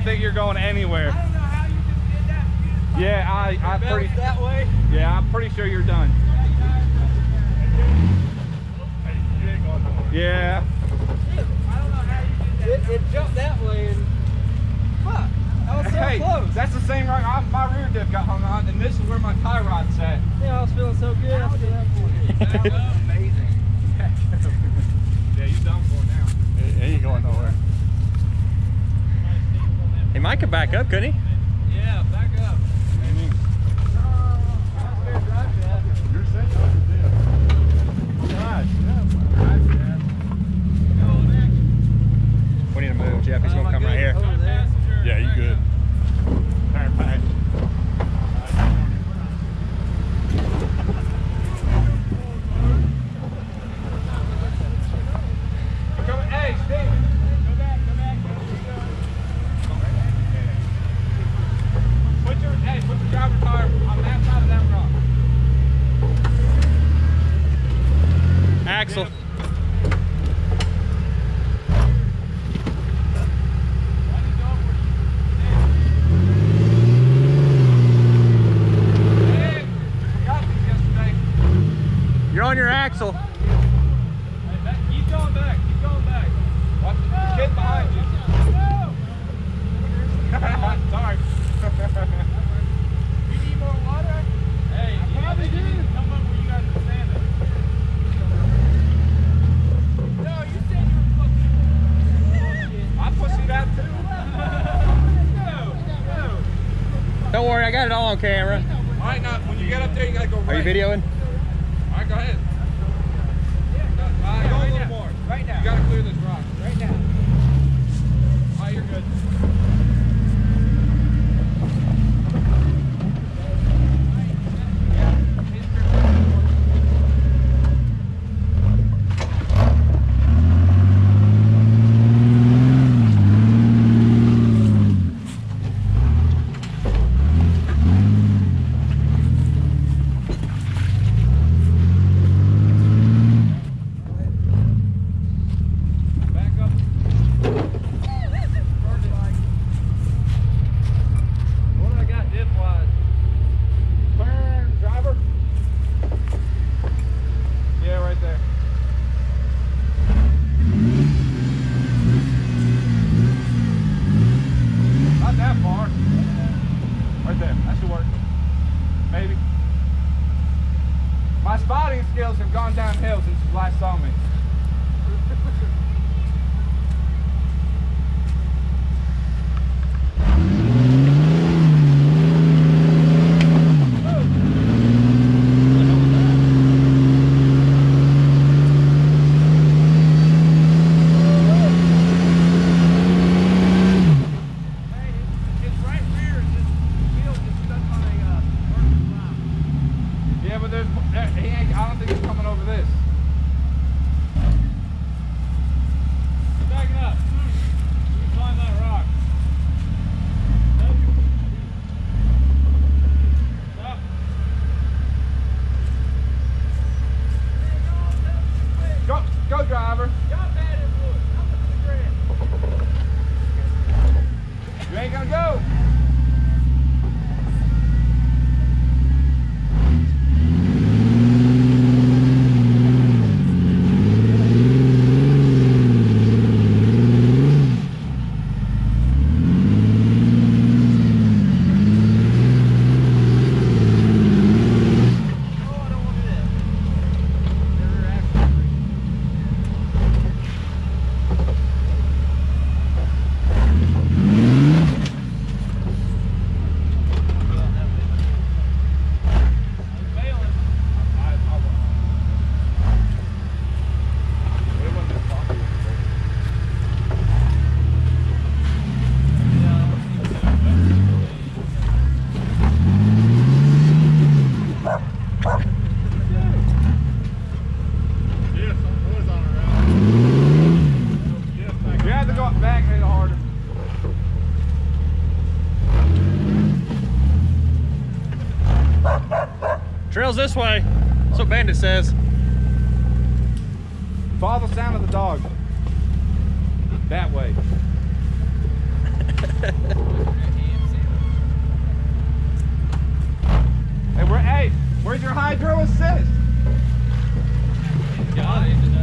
don't think you're going anywhere. I yeah, I, I pretty. That way. Yeah, I'm pretty sure you're done. Yeah. It, it, jumped that way and fuck, was so hey, close. That's the same right. I, my rear diff got hung on, and this is where my tie rod's at. Yeah, I was feeling so good after that point. He could back up, couldn't he? Yeah, back up. You're set up with this. Gosh, We need to move, Jeff. He's gonna come right here. Over there. Yeah, you good. Tire pack. Come, hey, Steve. Go back, go back. Put your, hey, put your driver tire on that side of that rock. Axle. You're on your axle. Hey, back, keep going back, keep going back. Watch the kid behind you. Sorry. you need more water? Hey, I probably do. Come up where you guys are standing. No, you said you were fucking. I pussy that too. no, no. Don't worry, I got it all on camera. All right, now when you get up there, you gotta go right. Are you videoing? All right, go ahead. Uh, go a little more. Right now. You gotta clear this rock. Right now. All right, you're good. Back up. What do I got dip wise? Turn, driver. Yeah, right there. Not that far. Right there. That should work. Maybe. Spotting skills have gone downhill since you last saw me. Yeah, but there's there- he ain't. I don't think he's coming over this. Backing up. You climb that rock. Stop. Go, go, driver. this way. That's what Bandit says. Follow the sound of the dog. That way. hey, where, hey, where's your hydro assist? God.